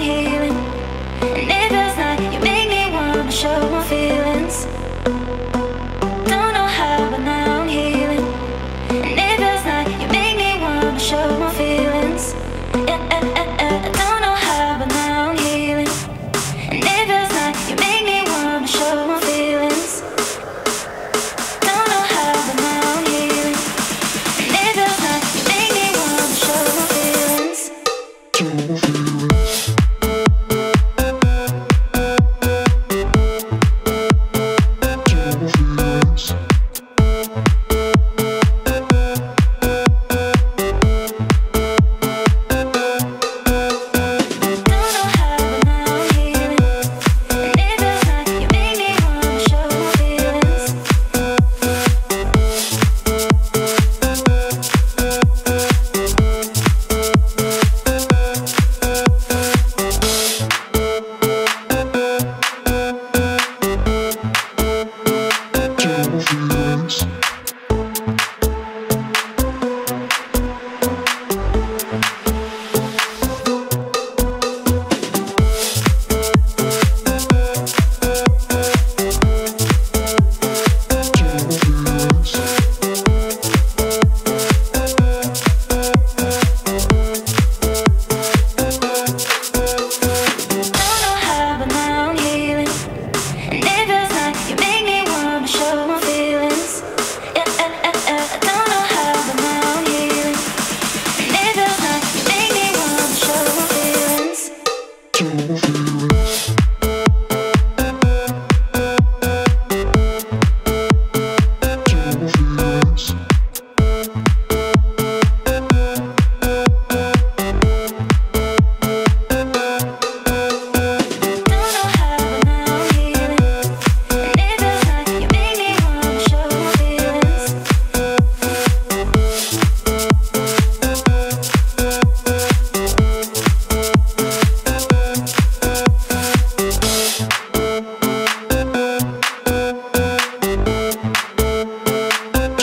healing. And it feels like you make me wanna show my feelings.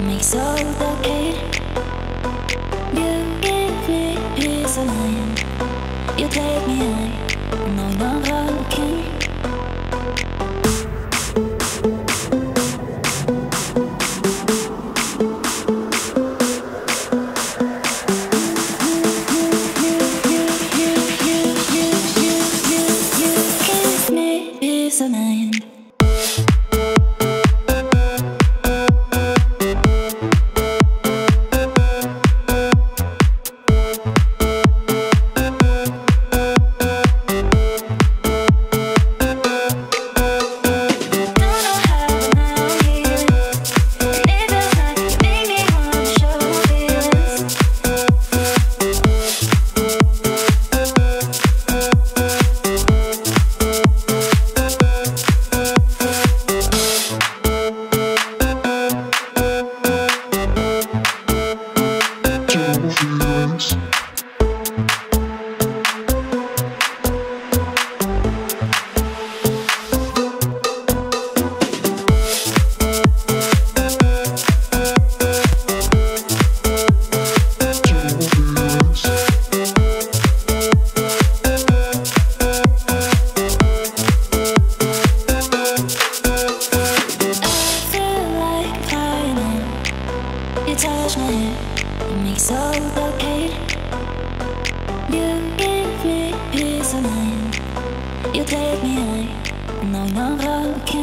makes all okay. You give me peace of mind. You take me high. No, no, okay. take me high, no, no, okay.